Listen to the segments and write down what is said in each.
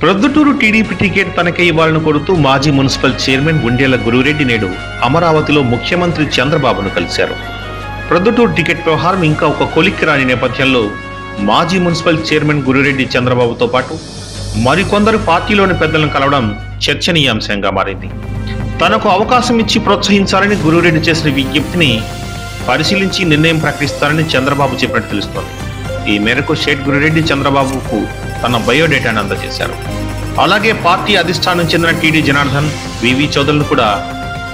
Proddatur TDP ticket తనకే ఇవ్వాలని కోరుతూ మాజీ మున్సిపల్ చైర్మన్ గుండెల గురురెడ్డి నేడు అమరావతిలో ముఖ్యమంత్రి చంద్రబాబును కలిశారు. ప్రొద్దుటూరు టికెట్ వ్యవహారం ఇంకా ఒక కొలిక్కి రాని నేపథ్యంలో మాజీ మున్సిపల్ చైర్మన్ గురురెడ్డి చంద్రబాబుతో పాటు మరికొందరు పార్టీలోని పెద్దలను కలవడం చర్చనీయాంశంగా మారింది. తనకు అవకాశం ఇచ్చి ప్రోత్సహించాలని గురురెడ్డి చేసిన విజ్ఞప్తిని పరిశీలించి నిర్ణయం ప్రకటిస్తారని చంద్రబాబు చెప్పినట్టు తెలుస్తోంది. ఈ మేరకు షేట్ గురురెడ్డి చంద్రబాబుకు తన బయోడేటాను అందజేశారు. అలాగే పార్టీ అధిష్టానం చెందిన టీడీ జనార్దన్ వివి చౌదరులు కూడా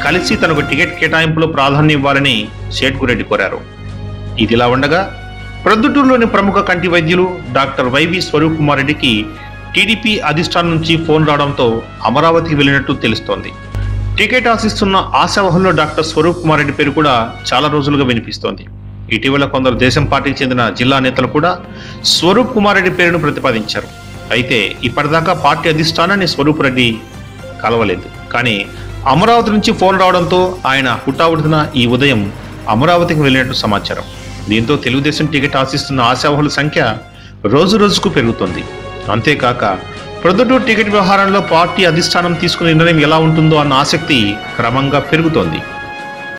కలిసి తనకు టికెట్ కేటాయింపులో ప్రాధాన్యం ఇవ్వాలని షేట్ గురెడ్డి కోరారు. ఇదిలా ఉండగా ప్రొద్దుటూరులోని ప్రముఖ కంటి వైద్యులు డాక్టర్ వైవి స్వరూప్ కుమార్ రెడ్డికి టీడీపీ అధిష్టానం నుంచి ఫోన్ రావడంతో అమరావతికి వెళ్ళినట్టు తెలుస్తోంది. టికెట్ ఆశిస్తున్న ఆశావహంలో డాక్టర్ స్వరూప్ కుమార్ రెడ్డి పేరు కూడా చాలా రోజులుగా వినిపిస్తోంది. ఇటీవల కొందరు దేశం పార్టీకి చెందిన జిల్లా నేతలు కూడా స్వరూప్ కుమార్ రెడ్డి పేరును ప్రతిపాదించారు. అయితే ఇప్పటిదాకా పార్టీ అధిష్టానాన్ని స్వరూప్ రెడ్డి కలవలేదు. కానీ అమరావతి నుంచి ఫోన్ రావడంతో ఆయన హుటాహుటిన ఈ ఉదయం అమరావతికి వెళ్ళినట్టు సమాచారం. దీంతో తెలుగుదేశం టికెట్ ఆశిస్తున్న ఆశావహుల సంఖ్య రోజు రోజుకు పెరుగుతోంది. అంతేకాక ప్రొద్దుటూ టికెట్ వ్యవహారంలో పార్టీ అధిష్టానం తీసుకునే నిర్ణయం ఎలా ఉంటుందో అన్న ఆసక్తి క్రమంగా పెరుగుతోంది.